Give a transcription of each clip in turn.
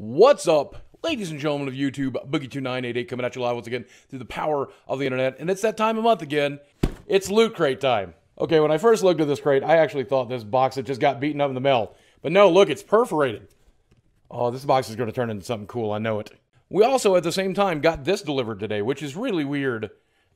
What's up, ladies and gentlemen of YouTube? Boogie2988 coming at you live once again through the power of the internet. And it's that time of month again. It's Loot Crate time. Okay, when I first looked at this crate, I actually thought this box had just got beaten up in the mail. But no, look, it's perforated. Oh, this box is going to turn into something cool. I know it. We also, at the same time, got this delivered today, which is really weird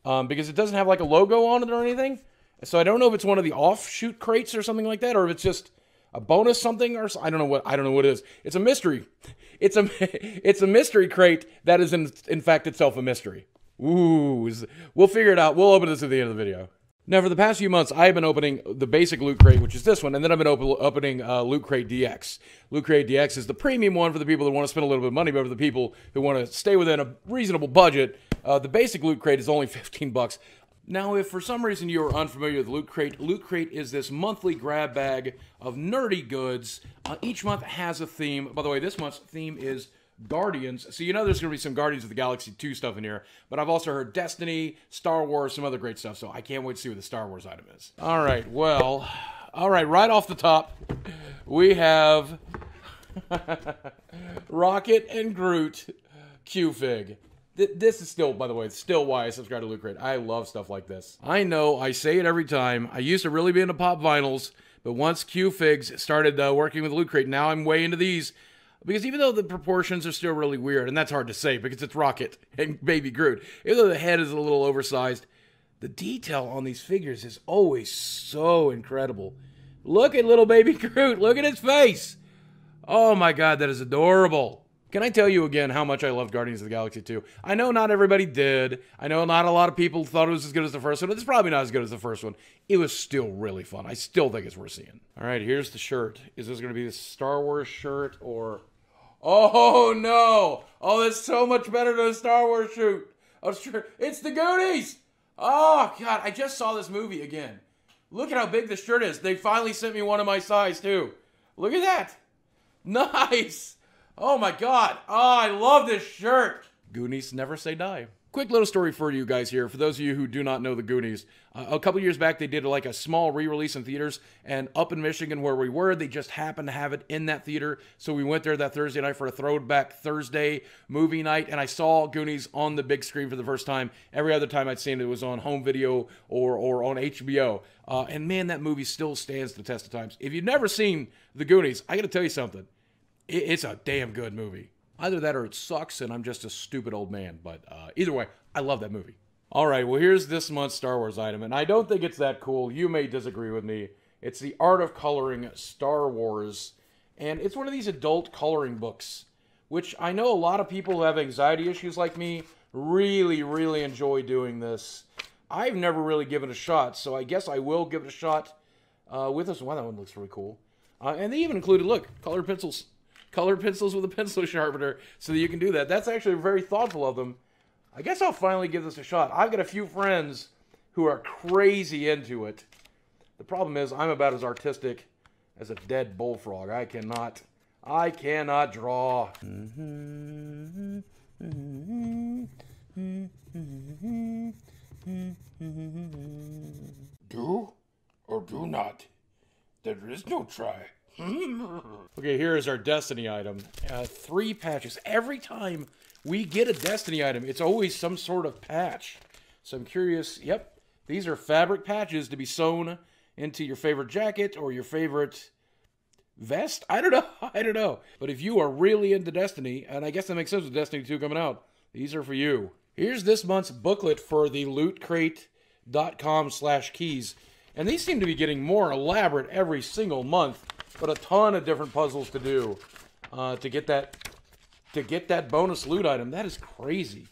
um, because it doesn't have like a logo on it or anything. So I don't know if it's one of the offshoot crates or something like that, or if it's just a bonus something or I don't know what I don't know what it is. It's a mystery. It's a it's a mystery crate that is in in fact itself a mystery. Ooh, we'll figure it out. We'll open this at the end of the video. Now, for the past few months, I've been opening the basic Loot Crate, which is this one, and then I've been op- opening uh, Loot Crate DX. Loot Crate DX is the premium one for the people that want to spend a little bit of money, but for the people who want to stay within a reasonable budget, uh, the basic Loot Crate is only 15 bucks. Now, if for some reason you are unfamiliar with Loot Crate, Loot Crate is this monthly grab bag of nerdy goods. Uh, each month has a theme. By the way, this month's theme is Guardians. So you know there's going to be some Guardians of the Galaxy 2 stuff in here. But I've also heard Destiny, Star Wars, some other great stuff. So I can't wait to see what the Star Wars item is. All right, well, all right, right off the top, we have Rocket and Groot Q-Fig. This is still, by the way, still why I subscribe to Loot Crate. I love stuff like this. I know, I say it every time. I used to really be into pop vinyls, but once Q-Figs started uh, working with Loot Crate, now I'm way into these. Because even though the proportions are still really weird, and that's hard to say because it's Rocket and Baby Groot, even though the head is a little oversized, the detail on these figures is always so incredible. Look at little Baby Groot. Look at his face. Oh my God, that is adorable. Can I tell you again how much I loved Guardians of the Galaxy 2? I know not everybody did. I know not a lot of people thought it was as good as the first one. It's probably not as good as the first one. It was still really fun. I still think it's worth seeing. All right, here's the shirt. Is this going to be the Star Wars shirt or... Oh, no! Oh, that's so much better than a Star Wars shirt. It's the Goonies! Oh, God, I just saw this movie again. Look at how big the shirt is. They finally sent me one of my size, too. Look at that. Nice! Oh my god. Oh, I love this shirt. Goonies never say die. Quick little story for you guys here. For those of you who do not know the Goonies, uh, a couple years back they did like a small re-release in theaters, and up in Michigan where we were, they just happened to have it in that theater. So we went there that Thursday night for a throwback Thursday movie night, and I saw Goonies on the big screen for the first time. Every other time I'd seen it, it was on home video or or on HBO. Uh, and man, that movie still stands the test of times. If you've never seen the Goonies, I got to tell you something it's a damn good movie. Either that or it sucks and I'm just a stupid old man. But uh, either way, I love that movie. All right, well, here's this month's Star Wars item, and I don't think it's that cool. You may disagree with me. It's the Art of Coloring Star Wars, and it's one of these adult coloring books, which I know a lot of people who have anxiety issues like me really, really enjoy doing this. I've never really given a shot, so I guess I will give it a shot uh, with this one. That one looks really cool. Uh, and they even included, look, colored pencils color pencils with a pencil sharpener so that you can do that. That's actually very thoughtful of them. I guess I'll finally give this a shot. I've got a few friends who are crazy into it. The problem is I'm about as artistic as a dead bullfrog. I cannot, I cannot draw. Do or do not. There is no try. okay, here is our Destiny item. Uh, three patches. Every time we get a Destiny item, it's always some sort of patch. So I'm curious. Yep, these are fabric patches to be sewn into your favorite jacket or your favorite vest. I don't know. I don't know. But if you are really into Destiny, and I guess that makes sense with Destiny 2 coming out, these are for you. Here's this month's booklet for the lootcrate.com slash keys. And these seem to be getting more elaborate every single month but a ton of different puzzles to do uh, to get that to get that bonus loot item. That is crazy.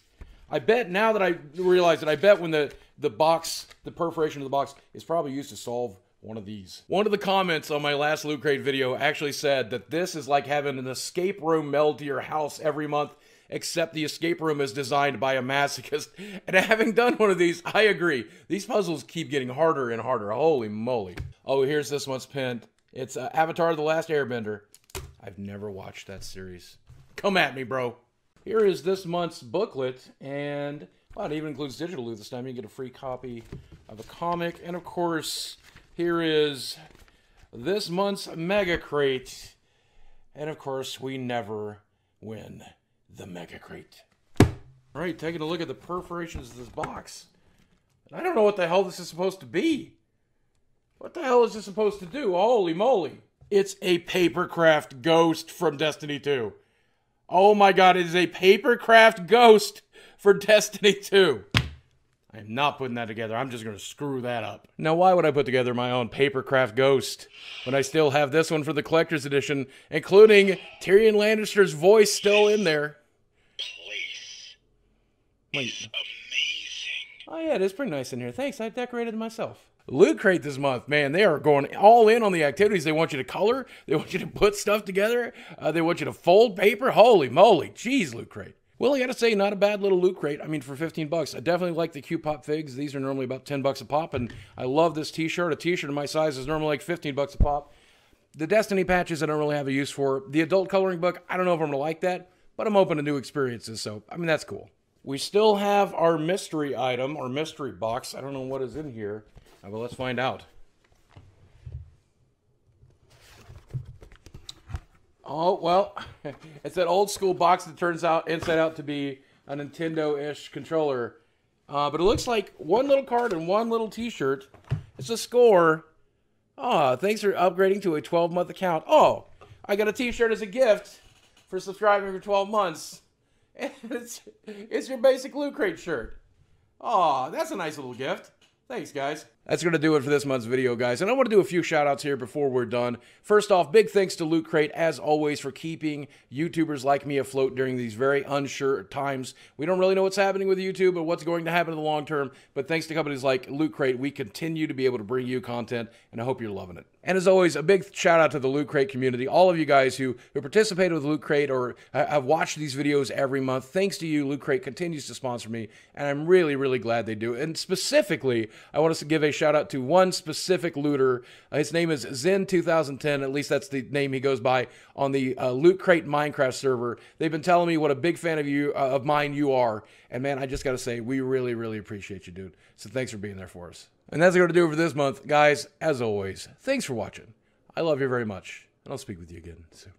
I bet now that I realize it, I bet when the the box, the perforation of the box is probably used to solve one of these. One of the comments on my last Loot Crate video actually said that this is like having an escape room meld to your house every month, except the escape room is designed by a masochist. And having done one of these, I agree. These puzzles keep getting harder and harder. Holy moly. Oh, here's this one's pinned. It's uh, Avatar The Last Airbender. I've never watched that series. Come at me, bro. Here is this month's booklet, and well, it even includes digital loot this time. You get a free copy of a comic, and of course, here is this month's Mega Crate. And of course, we never win the Mega Crate. All right, taking a look at the perforations of this box. I don't know what the hell this is supposed to be. What the hell is this supposed to do? Holy moly. It's a papercraft ghost from Destiny 2. Oh my god, it is a papercraft ghost for Destiny 2. I am not putting that together. I'm just going to screw that up. Now, why would I put together my own papercraft ghost when I still have this one for the collector's edition, including Tyrion Lannister's voice still in there? Place Wait. amazing. Oh yeah, it is pretty nice in here. Thanks, I decorated myself. Loot Crate this month, man, they are going all in on the activities. They want you to color, they want you to put stuff together, uh, they want you to fold paper. Holy moly, jeez, Loot Crate. Well, I gotta say, not a bad little loot crate. I mean, for 15 bucks, I definitely like the Q Pop figs. These are normally about 10 bucks a pop, and I love this T-shirt. A T-shirt in my size is normally like 15 bucks a pop. The Destiny patches, I don't really have a use for. The adult coloring book, I don't know if I'm gonna like that, but I'm open to new experiences, so I mean that's cool. We still have our mystery item or mystery box. I don't know what is in here, but let's find out. Oh, well, it's that old school box that turns out inside out to be a Nintendo ish controller. Uh, but it looks like one little card and one little t shirt. It's a score. Oh, thanks for upgrading to a 12 month account. Oh, I got a t shirt as a gift for subscribing for 12 months. And it's, it's your basic Loot Crate shirt. Oh, that's a nice little gift. Thanks, guys. That's going to do it for this month's video, guys. And I want to do a few shout outs here before we're done. First off, big thanks to Loot Crate, as always, for keeping YouTubers like me afloat during these very unsure times. We don't really know what's happening with YouTube or what's going to happen in the long term, but thanks to companies like Loot Crate, we continue to be able to bring you content, and I hope you're loving it. And as always, a big shout out to the Loot Crate community, all of you guys who, who participated with Loot Crate or have watched these videos every month. Thanks to you, Loot Crate continues to sponsor me, and I'm really, really glad they do. And specifically, I want us to give a shout out to one specific looter. Uh, his name is Zen2010, at least that's the name he goes by on the uh, Loot Crate Minecraft server. They've been telling me what a big fan of you, uh, of mine you are, and man, I just got to say, we really, really appreciate you, dude. So thanks for being there for us. And that's going to do it for this month. Guys, as always, thanks for watching. I love you very much, and I'll speak with you again soon.